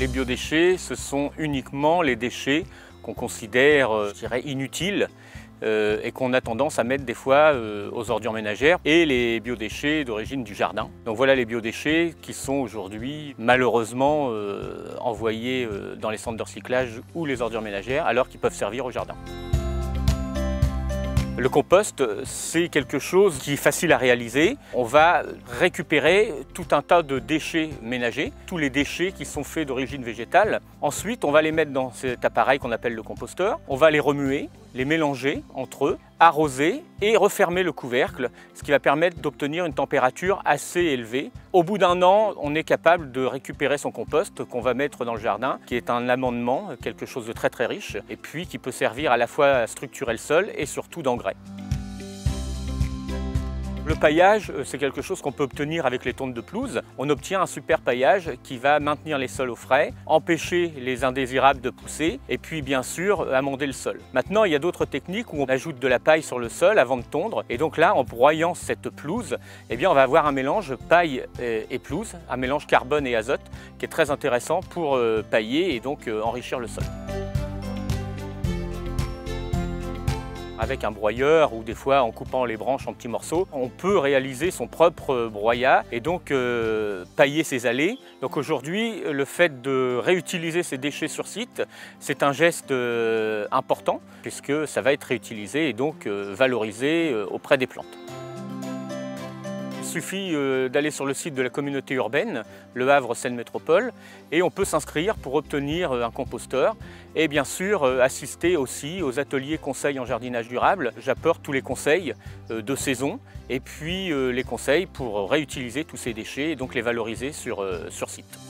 Les biodéchets, ce sont uniquement les déchets qu'on considère, euh, inutiles euh, et qu'on a tendance à mettre des fois euh, aux ordures ménagères et les biodéchets d'origine du jardin. Donc voilà les biodéchets qui sont aujourd'hui malheureusement envoyés dans les centres de recyclage ou les ordures ménagères alors qu'ils peuvent servir au jardin. Le compost, c'est quelque chose qui est facile à réaliser. On va récupérer tout un tas de déchets ménagers, tous les déchets qui sont faits d'origine végétale. Ensuite, on va les mettre dans cet appareil qu'on appelle le composteur. On va les remuer, les mélanger entre eux, arroser et refermer le couvercle, ce qui va permettre d'obtenir une température assez élevée. Au bout d'un an, on est capable de récupérer son compost qu'on va mettre dans le jardin, qui est un amendement, quelque chose de très très riche, et puis qui peut servir à la fois à structurer le sol et surtout d'engrais. Le paillage, euh, c'est quelque chose qu'on peut obtenir avec les tontes de pelouse. On obtient un super paillage qui va maintenir les sols au frais, empêcher les indésirables de pousser et puis bien sûr euh, amender le sol. Maintenant, il y a d'autres techniques où on ajoute de la paille sur le sol avant de tondre et donc là, en broyant cette pelouse, eh bien, on va avoir un mélange paille et pelouse, un mélange carbone et azote qui est très intéressant pour euh, pailler et donc enrichir le sol. Avec un broyeur ou des fois en coupant les branches en petits morceaux, on peut réaliser son propre broyat et donc euh, pailler ses allées. Donc aujourd'hui, le fait de réutiliser ces déchets sur site, c'est un geste euh, important puisque ça va être réutilisé et donc euh, valorisé auprès des plantes. Il suffit euh, d'aller sur le site de la communauté urbaine, Le Havre Seine Métropole, et on peut s'inscrire pour obtenir euh, un composteur et bien sûr euh, assister aussi aux ateliers conseils en jardinage durable. J'apporte tous les conseils de saison et puis les conseils pour réutiliser tous ces déchets et donc les valoriser sur, sur site.